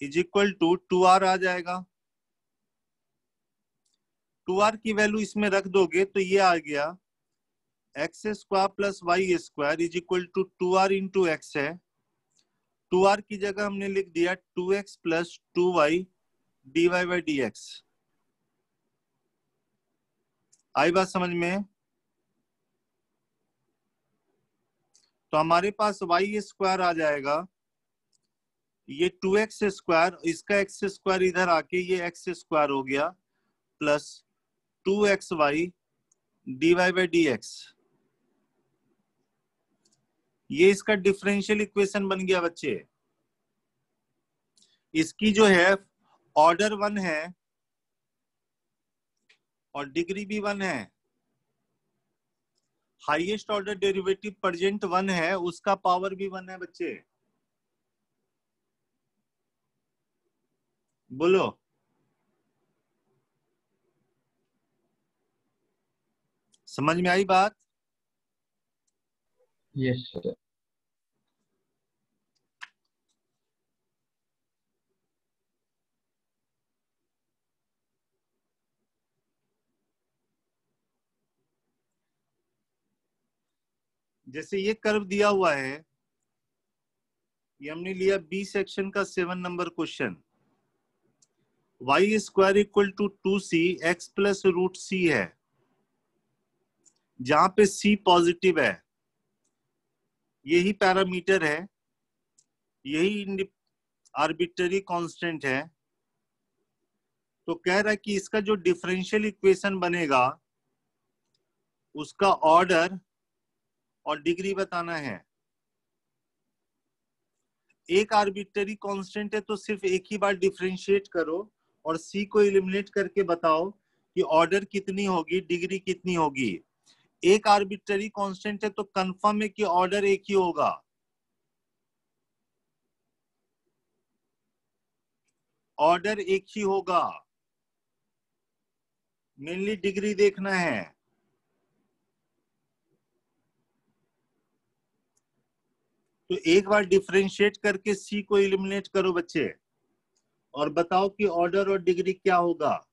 Speaker 1: is equal to two r आ जाएगा। टू आर की वैल्यू इसमें रख दोगे तो ये आ गया। X square plus y square is equal to two r into x है। टू आर की जगह हमने लिख दिया two x plus two y d y by d x आई बात समझ में? तो हमारे पास वाई स्क्वायर आ जाएगा। ये टू एक्स स्क्वायर इसका एक्स स्क्वायर इधर आके ये एक्स स्क्वायर हो गया plus two x y d y by d x ये इसका डिफरेंशियल इक्वेशन बन गया बच्चे। इसकी जो है ऑर्डर वन है और डिग्री भी वन है। Highest order derivative present one है उसका पावर भी वन है बच्चे। बोलो। समझ में आई बात?
Speaker 2: यस yes, सर
Speaker 1: जैसे ये कर्व दिया हुआ है, ये हमने लिया बी सेक्शन का seven number question y square equal to two c x plus root c है, जहाँ पे सी पॉजिटिव है। यही पैरामीटर है, यही आर्बिट्ररी कांस्टेंट है। तो कह रहा है कि इसका जो डिफरेंशियल इक्वेशन बनेगा, उसका ऑर्डर और डिग्री बताना है। एक आर्बिट्ररी कांस्टेंट है तो सिर्फ़ एक ही बार डिफरेंशिएट करो और सी को इलिमिनेट करके बताओ कि ऑर्डर कितनी होगी डिग्री कितनी होगी। एक आर्बिट्ररी कांस्टेंट है तो कंफर्म है कि ऑर्डर एक ही होगा। ऑर्डर एक ही होगा। मेनली डिग्री देखना है। तो एक बार डिफ्रेंशिएट करके सी को इलिमिनेट करो बच्चे। और बताओ कि ऑर्डर और डिग्री क्या होगा।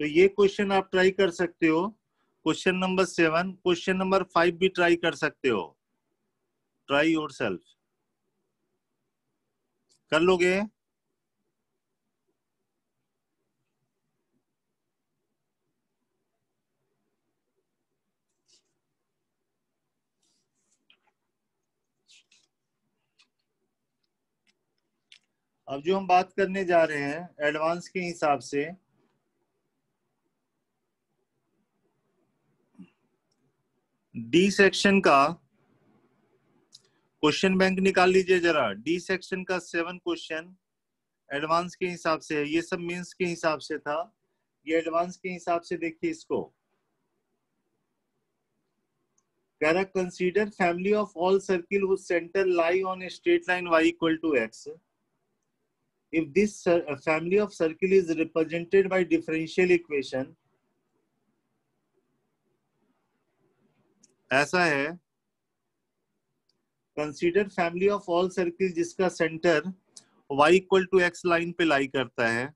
Speaker 1: तो ये क्वेश्चन आप ट्राई कर सकते हो। Question number seven question number five भी ट्राई कर सकते हो। ट्राई योर सेल्फ कर लोगे? अब जो हम बात करने जा रहे हैं एडवांस के हिसाब से डी सेक्शन का क्वेश्चन बैंक निकाल लीजिए जरा। डी सेक्शन का सेवन क्वेश्चन एडवांस के हिसाब से ये सब मींस के हिसाब से था। ये एडवांस के हिसाब से देखिए इसको। कैरा consider family of all circle centre lie on a straight line y equal to x if this family of circle is represented by differential equation ऐसा है consider family of all circle जिसका centre y equal to x line पे लाई करता है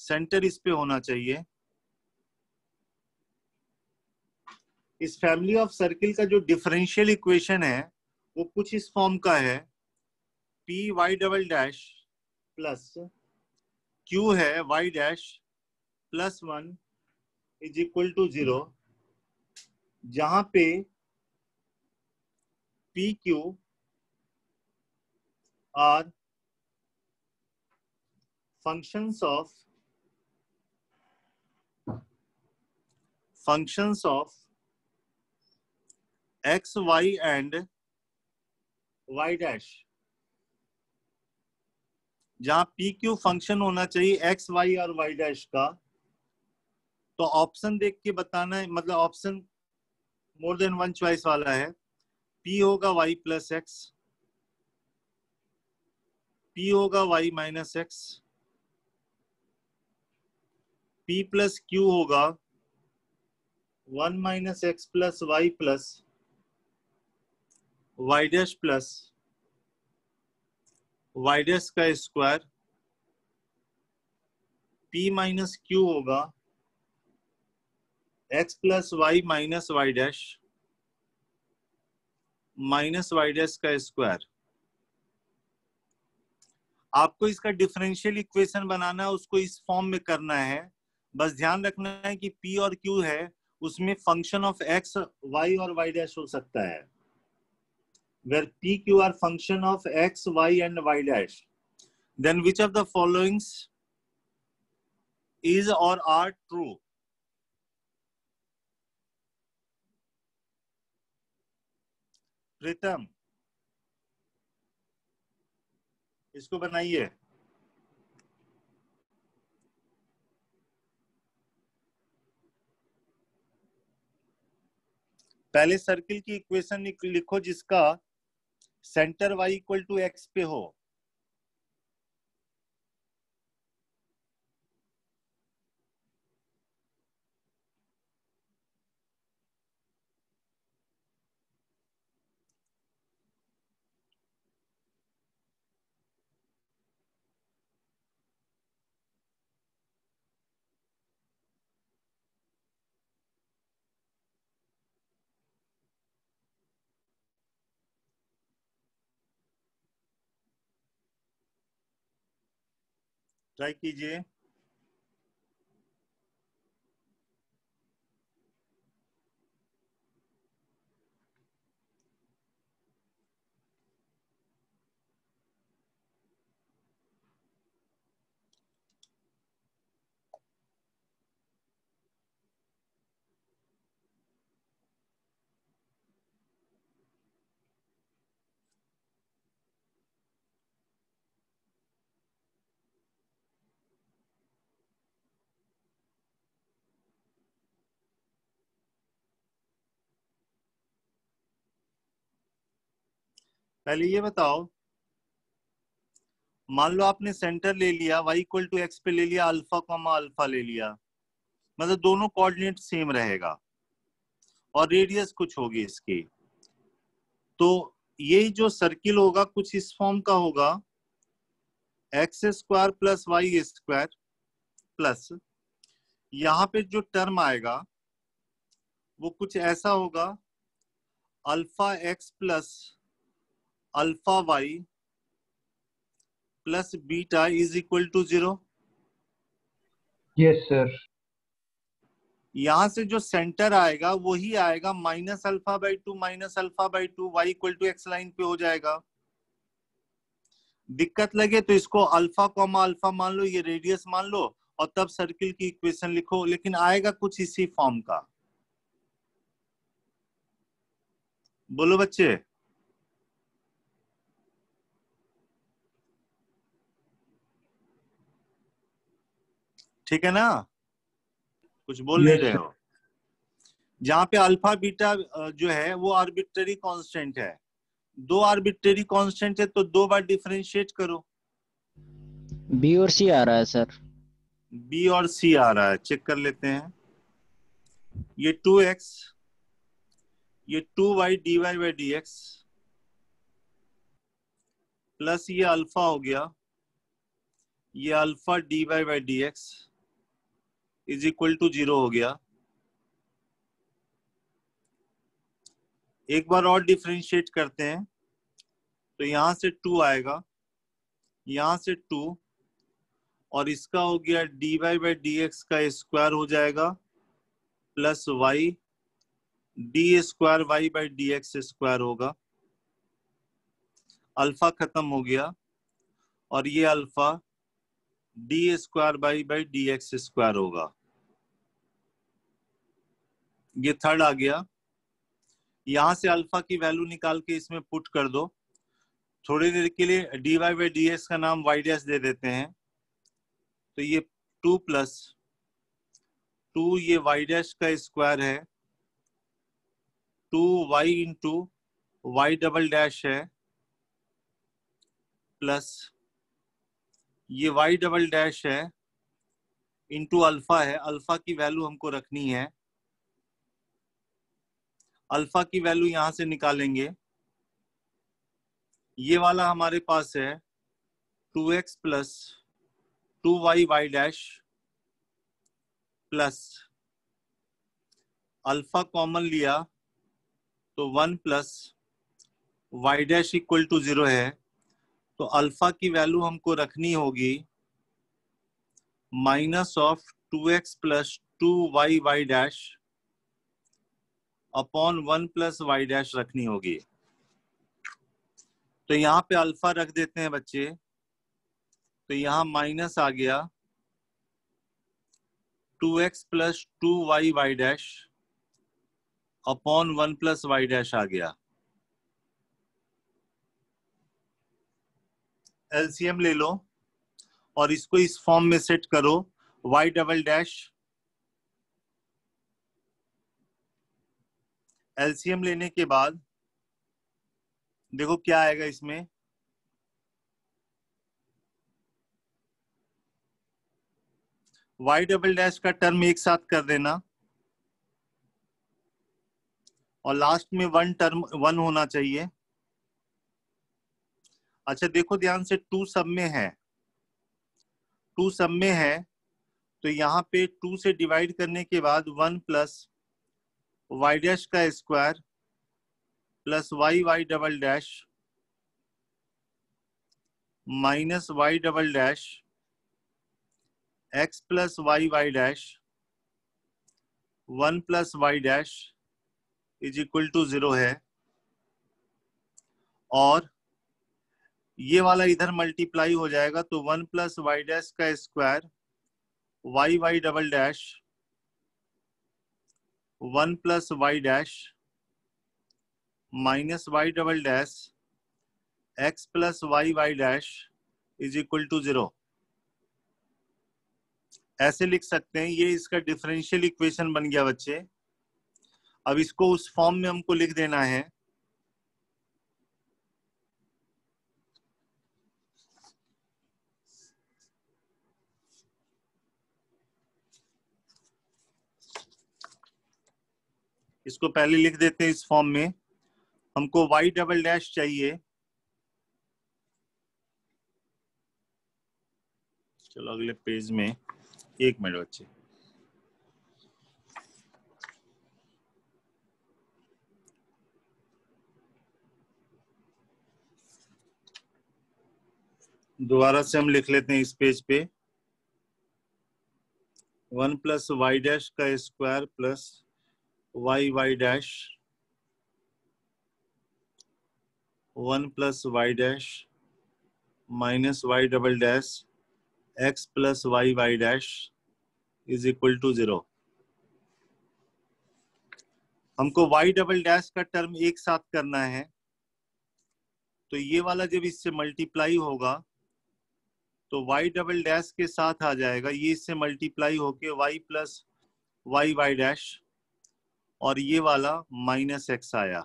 Speaker 1: सेंटर इस पे होना चाहिए। इस फैमिली ऑफ़ सर्किल का जो डिफरेंशियल इक्वेशन है, वो कुछ इस फॉर्म का है p y double dash plus q है y dash plus one is equal to zero जहाँ पे p q are functions of functions of x, y and y dash. जहाँ पी क्यू फ़ंक्शन होना चाहिए एक्स वाई और वाई डैश का तो ऑप्शन देख के बताना है मतलब option more than one choice वाला है। पी होगा वाई प्लस एक्स पी होगा y minus x p plus q होगा। One minus x plus y plus y dash plus y dash का स्क्वायर पी माइनस क्यू होगा। X plus y minus y dash minus y dash का स्क्वायर आपको इसका डिफरेंशियल इक्वेशन बनाना है उसको इस फॉर्म में करना है। बस ध्यान रखना है कि P और Q है उसमें फ़ंक्शन ऑफ़ x, y और y डैश हो सकता है। Where P, Q are function of x, y and y dash. Then which of the followings is or are true? प्रीतम इसको बनाइए। पहले सर्किल की इक्वेशन लिखो जिसका centre y equal to x पे हो। ट्राई कीजिए। पहले ये बताओ, मान लो आपने सेंटर ले लिया, y इक्वल टू एक्स पे ले लिया अल्फ़ा कॉमा अल्फ़ा ले लिया मतलब दोनों कोऑर्डिनेट सेम रहेगा, और रेडियस कुछ होगी इसकी। तो ये जो सर्किल होगा, कुछ इस फॉर्म का होगा x square plus y square plus यहाँ पे जो टर्म आएगा, वो कुछ ऐसा होगा alpha x plus alpha y plus beta is equal to zero
Speaker 2: yes sir
Speaker 1: यहाँ से जो सेंटर आएगा वही आएगा minus alpha by two minus alpha by two y equal to x line पे हो जाएगा। दिक्कत लगे तो इसको अल्फ़ा कॉमा अल्फ़ा मान लो ये रेडियस मान लो और तब सर्किल की इक्वेशन लिखो लेकिन आएगा कुछ इसी फॉर्म का। बोलो बच्चे। ठीक है ना? कुछ बोल नहीं रहे हो? जहाँ पे अल्फ़ा बीटा जो है वो आर्बिट्ररी कांस्टेंट है। दो आर्बिट्ररी कांस्टेंट है तो दो बार डिफरेंशिएट करो।
Speaker 3: बी और सी आ रहा है सर
Speaker 1: बी और सी आ रहा है। चेक कर लेते हैं। ये टू एक्स ये two y d y by d x plus ये अल्फ़ा हो गया। ये alpha d y by d x is equal to zero हो गया। एक बार और डिफरेंशिएट करते हैं। तो यहाँ से टू आएगा। यहाँ से टू और इसका हो गया d y by d x का स्क्वायर हो जाएगा। Plus y d square y by d x square होगा। अल्फ़ा खत्म हो गया। और ये alpha d square y by d x square होगा। ये थर्ड आ गया। यहाँ से अल्फ़ा की वैल्यू निकाल के इसमें पुट कर दो। थोड़ी देर के लिए d y by d s का नाम वाई डी एस दे देते हैं। तो ये टू प्लस टू ये वाई डैश का स्क्वायर है। Two y into y double dash है। प्लस ये वाई डबल डैश है। इंटू अल्फ़ा है। अल्फ़ा की वैल्यू हमको रखनी है। अल्फ़ा की वैल्यू यहाँ से निकालेंगे। ये वाला हमारे पास है, two x plus two y y dash plus alpha common लिया तो one plus y dash equal to zero है। तो अल्फ़ा की वैल्यू हमको रखनी होगी minus of two x plus two y y dash upon one plus y dash रखनी होगी। तो यहाँ पे अल्फ़ा रख देते हैं बच्चे। तो यहाँ माइनस आ गया। Two x plus two y y dash upon one plus y dash आ गया। एलसीएम ले लो और इसको इस फॉर्म में सेट करो। वाई डबल डैश एलसीएम लेने के बाद, देखो क्या आएगा इसमें। वाई डबल डैश का टर्म एक साथ कर देना। और लास्ट में वन टर्म वन होना चाहिए। अच्छा देखो ध्यान से टू सब में है। टू सब में है तो यहाँ पे टू से डिवाइड करने के बाद वन प्लस वाई डैश का square plus y y double dash minus y double dash x plus y y dash one plus y dash is equal to zero है। और ये वाला इधर मल्टीप्लाई हो जाएगा तो वन प्लस वाई डैश का square y y double dash one plus y dash minus y double dash x plus y y dash is equal to zero. ऐसे लिख सकते हैं, ये इसका डिफरेंशियल इक्वेशन बन गया बच्चे। अब इसको उस फॉर्म में हमको लिख देना है। इसको पहले लिख देते हैं इस फॉर्म में। हमको वाई डबल डैश चाहिए। चलो अगले पेज में, एक मिनट बच्चे। दोबारा से हम लिख लेते हैं इस पेज पे। वन प्लस वाई डैश का square plus y y dash, one plus y dash, minus y double dash, x plus y y dash is equal to zero. हमको वाई डबल डैश का टर्म एक साथ करना है तो ये वाला जब इससे मल्टीप्लाई होगा तो y डबल डैश के साथ आ जाएगा, ये इससे मल्टीप्लाई होके y plus y y dash और ये वाला माइनस एक्स आया।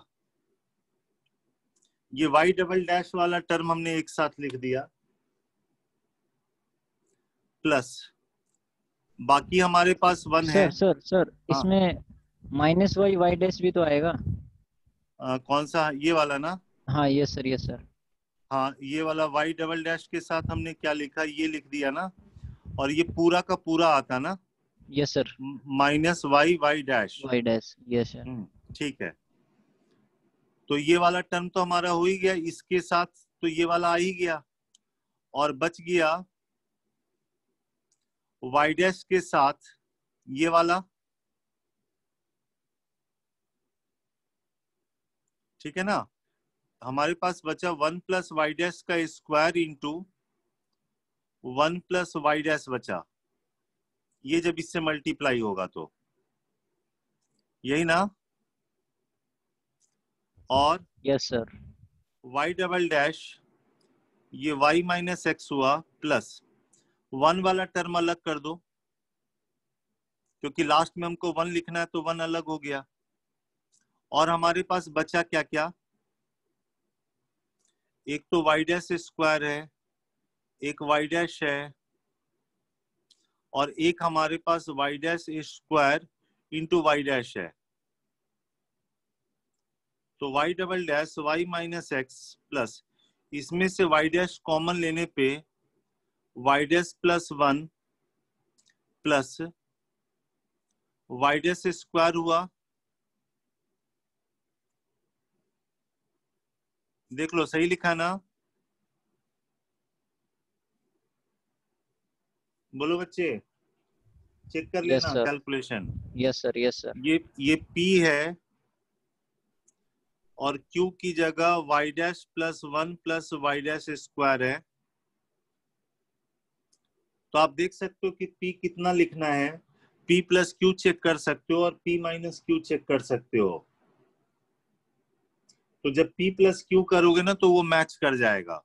Speaker 1: ये वाई डबल डैश वाला टर्म हमने एक साथ लिख दिया। प्लस बाकी हमारे पास वन है।
Speaker 3: सर सर
Speaker 1: हाँ।
Speaker 3: इसमें माइनस वाई वाई डैश भी तो आएगा।
Speaker 1: आ, कौन सा? ये वाला ना?
Speaker 3: हाँ यस सर यस सर
Speaker 1: हाँ ये वाला वाई डबल डैश के साथ हमने क्या लिखा? ये लिख दिया ना। और ये पूरा का पूरा आता ना।
Speaker 3: Yes sir
Speaker 1: minus y y dash
Speaker 3: y dash yes sir
Speaker 1: ठीक है। तो ये वाला टर्म तो हमारा हो ही गया इसके साथ तो ये वाला आ ही गया। और बच गया वाई डैश के साथ ये वाला। ठीक है ना? हमारे पास बचा वन प्लस वाई डैश का square into one plus y dash बचा। ये जब इससे मल्टीप्लाई होगा तो। यही ना? और
Speaker 3: yes sir
Speaker 1: y double dash ये y माइनस एक्स हुआ प्लस वन वाला टर्म अलग कर दो। क्योंकि लास्ट में हमको वन लिखना है तो वन अलग हो गया। और हमारे पास बचा क्या क्या एक तो y डैश स्क्वायर है एक y डैश है और एक हमारे पास y dash square into y dash है। तो y double dash y minus x plus इसमें से y डैश कॉमन लेने पे y dash plus one plus y dash square हुआ। देख लो, सही लिखा ना? बोलो बच्चे। चेक कर लेना. Calculation
Speaker 3: yes sir yes sir
Speaker 1: ये ये P है और Q की जगह y dash plus one plus y dash square है। तो आप देख सकते हो कि P कितना लिखना है। P प्लस क्यू चेक कर सकते हो और P माइनस क्यू चेक कर सकते हो। तो जब P प्लस क्यू करोगे ना तो वो मैच कर जाएगा।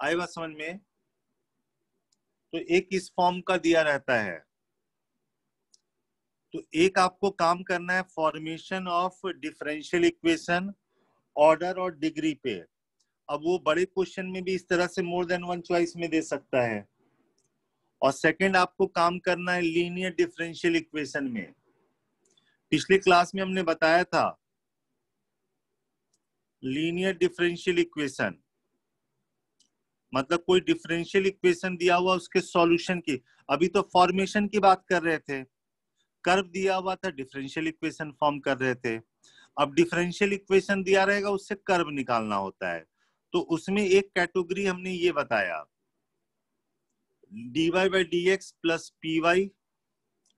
Speaker 1: आई बात समझ में? तो एक इस फॉर्म का दिया रहता है। तो एक आपको काम करना है formation of differential equation order और डिग्री पे। अब वो बड़े क्वेश्चन में भी इस तरह से मोर देन वन चॉइस में दे सकता है। और सेकंड आपको काम करना है लीनियर डिफरेंशियल इक्वेशन में। पिछले क्लास में हमने बताया था, लीनियर डिफरेंशियल इक्वेशन। मतलब कोई डिफरेंशियल इक्वेशन दिया हुआ उसके सॉल्यूशन की। अभी तो फॉर्मेशन की बात कर रहे थे। कर्व दिया हुआ था डिफरेंशियल इक्वेशन फॉर्म कर रहे थे। अब डिफरेंशियल इक्वेशन दिया रहेगा, उससे कर्व निकालना होता है। तो उसमें एक कैटेगरी हमने ये बताया। dy by d x plus p y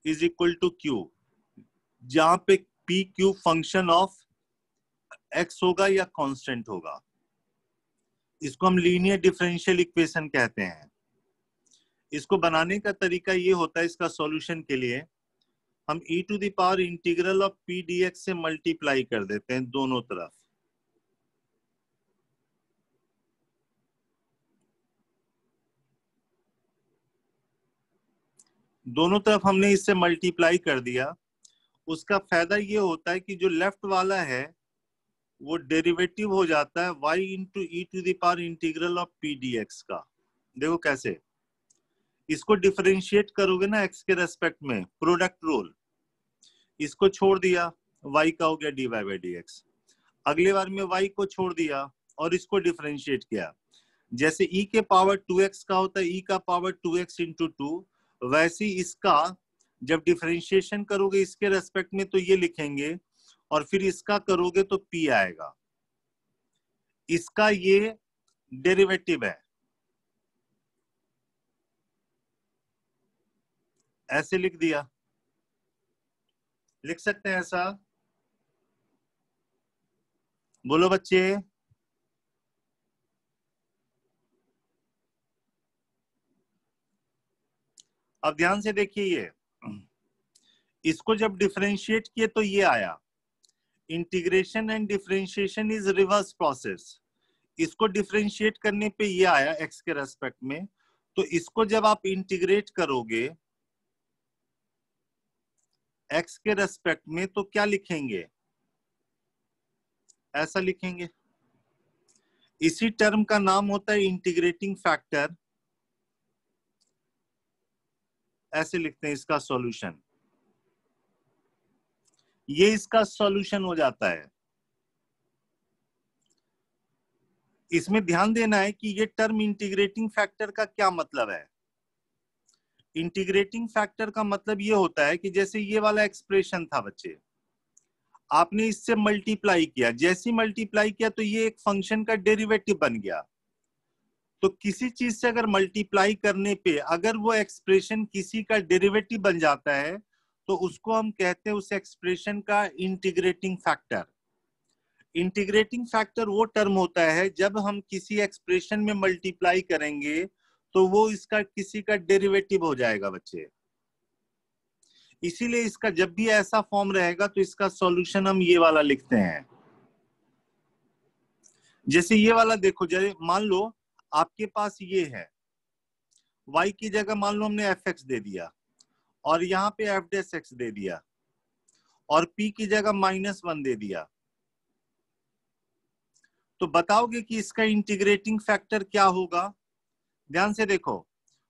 Speaker 1: is equal to q जहाँ पे p q function of x होगा या कांस्टेंट होगा। इसको हम लीनियर डिफरेंशियल इक्वेशन कहते हैं। इसको बनाने का तरीका ये होता है इसका सॉल्यूशन के लिए, हम e to the power integral of p d x से मल्टीप्लाई कर देते हैं दोनों तरफ़। दोनों तरफ़ हमने इससे मल्टीप्लाई कर दिया। उसका फ़ायदा ये होता है कि जो लेफ़्ट वाला है वो डेरिवेटिव हो जाता है y into e to the power integral of p d x का। देखो कैसे? इसको डिफरेंशिएट करोगे ना x के रेस्पेक्ट में प्रोडक्ट रूल इसको छोड़ दिया, y का हो गया d y by d x अगले बार में वाई को छोड़ दिया और इसको डिफरेंशिएट किया। जैसे ई e के पावर टू एक्स का होता है ई e का power two x into two वैसे इसका जब डिफरेंशिएशन करोगे इसके रेस्पेक्ट में तो ये लिखेंगे और फिर इसका करोगे तो p आएगा। इसका ये डेरिवेटिव है। ऐसे लिख दिया। लिख सकते हैं ऐसा? बोलो बच्चे। अब ध्यान से देखिए ये। इसको जब डिफ्रेंशिएट किए तो ये आया। Integration and differentiation is reverse process इसको डिफरेंशिएट करने पे ये आया एक्स के रेस्पेक्ट में। तो इसको जब आप इंटीग्रेट करोगे एक्स के रेस्पेक्ट में तो क्या लिखेंगे? ऐसा लिखेंगे। इसी टर्म का नाम होता है इंटीग्रेटिंग फैक्टर ऐसे लिखते हैं इसका सॉल्यूशन ये इसका सॉल्यूशन हो जाता है। इसमें ध्यान देना है कि ये टर्म इंटीग्रेटिंग फैक्टर का क्या मतलब है। इंटीग्रेटिंग फैक्टर का मतलब ये होता है कि जैसे ये वाला एक्सप्रेशन था बच्चे, आपने इससे मल्टीप्लाई किया। जैसे मल्टीप्लाई किया तो ये एक फ़ंक्शन का डेरिवेटिव बन गया। तो किसी चीज़ से अगर मल्टीप्लाई करने पे अगर वो एक्सप्रेशन किसी का डेरिवेटिव बन जाता है तो उसको हम कहते हैं, उस एक्सप्रेशन का इंटीग्रेटिंग फैक्टर इंटीग्रेटिंग फैक्टर वो टर्म होता है, जब हम किसी एक्सप्रेशन में मल्टीप्लाई करेंगे तो वो इसका किसी का डेरिवेटिव हो जाएगा बच्चे। इसीलिए इसका जब भी ऐसा फॉर्म रहेगा तो इसका सॉल्यूशन हम ये वाला लिखते हैं। जैसे ये वाला देखो, जैसे मान लो, आपके पास ये है। y की जगह मान लो हमने एफ़ एक्स दे दिया। और यहाँ पे एफ़ डेस एक्स दे दिया। और पी की जगह माइनस वन दे दिया। तो बताओगे कि इसका इंटीग्रेटिंग फैक्टर क्या होगा? ध्यान से देखो।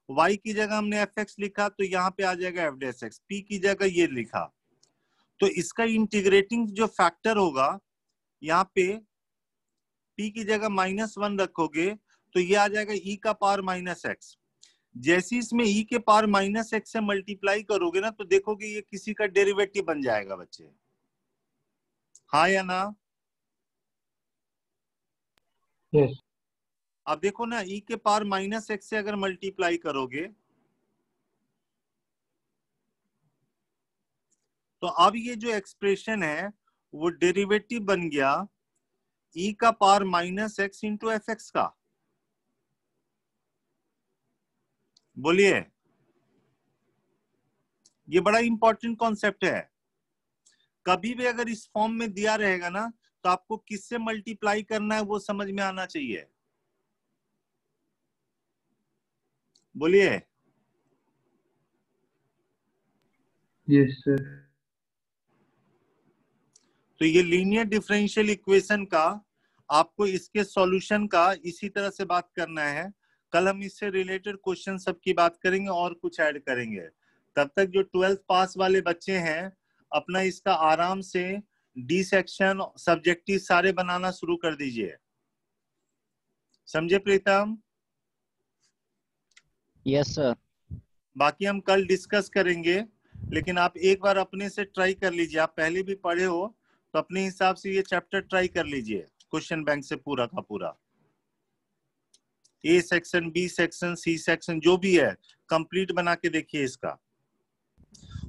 Speaker 1: Y की जगह हमने एफ़ एक्स लिखा तो यहाँ पे आ जाएगा एफ़ डेस एक्स पी की जगह ये लिखा। तो इसका इंटीग्रेटिंग जो फैक्टर होगा, यहाँ पे p की जगह माइनस वन रखोगे तो ये आ जाएगा e का पावर माइनस एक्स जैसे इसमें ई के पावर माइनस एक्स से मल्टीप्लाई करोगे ना तो देखोगे ये किसी का डेरिवेटिव बन जाएगा बच्चे। हाँ या ना?
Speaker 2: यस
Speaker 1: अब देखो ना ई के पावर माइनस एक्स से अगर मल्टीप्लाई करोगे तो अब ये जो एक्सप्रेशन है वो डेरिवेटिव बन गया e का power minus x into f x का। बोलिए। ये बड़ा इंपॉर्टेंट कॉन्सेप्ट है। कभी भी अगर इस फॉर्म में दिया रहेगा ना तो आपको किससे मल्टीप्लाई करना है वो समझ में आना चाहिए। बोलिए।
Speaker 2: यस सर
Speaker 1: तो ये लीनियर डिफरेंशियल इक्वेशन का आपको इसके सॉल्यूशन का इसी तरह से बात करना है। कल हम इससे रिलेटेड क्वेश्चन सबकी बात करेंगे और कुछ ऐड करेंगे। तब तक जो ट्वेल्थ पास वाले बच्चे हैं अपना इसका आराम से डी सेक्शन सब्जेक्टिव सारे बनाना शुरू कर दीजिए। समझे प्रीतम?
Speaker 3: यस सर
Speaker 1: बाकी हम कल डिस्कस करेंगे लेकिन आप एक बार अपने से ट्राई कर लीजिए। आप पहले भी पढ़े हो तो अपने हिसाब से ये चैप्टर ट्राई कर लीजिए क्वेश्चन बैंक से पूरा का पूरा। A section B section C section जो भी है कंप्लीट बना के देखिए इसका।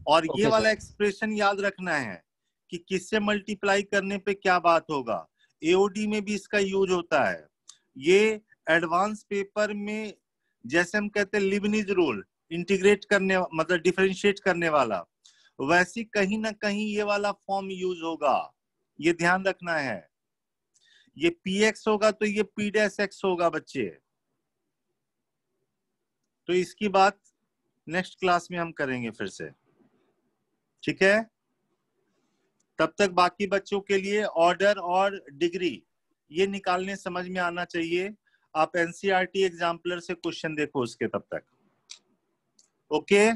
Speaker 1: और
Speaker 3: Okay,
Speaker 1: ये. वाला एक्सप्रेशन याद रखना है कि किससे मल्टीप्लाई करने पे क्या बात होगा। एओडी में भी इसका यूज़ होता है। ये एडवांस पेपर में जैसे हम कहते हैं लिबनीज रूल इंटीग्रेट करने मतलब डिफ्रेंशिएट करने वाला। वैसे कहीं ना कहीं ये वाला फॉर्म यूज़ होगा। ये ध्यान रखना है। ये पी एक्स होगा तो ये पी डैश एक्स होगा बच्चे। तो इसकी बात नेक्स्ट क्लास में हम करेंगे फिर से। ठीक है? तब तक बाकी बच्चों के लिए ऑर्डर और डिग्री ये निकालने समझ में आना चाहिए। आप एनसीआरटी एग्जाम्पलर से क्वेश्चन देखो उसके तब तक। ओके